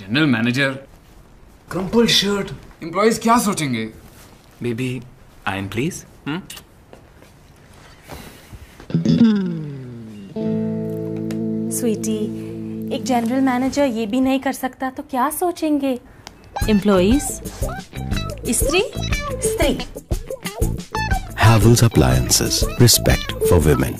General manager crumple shirt employees क्या सोचेंगे baby I am please sweetie एक general manager ये भी नहीं कर सकता तो क्या सोचेंगे? एम्प्लॉइज स्त्री स्त्री Havells Appliances. Respect for women.